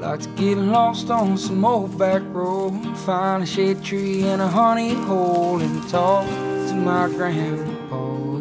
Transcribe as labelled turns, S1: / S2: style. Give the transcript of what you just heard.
S1: like to get lost on some old back road, find a shade tree and a honey hole, and talk to my grandpa.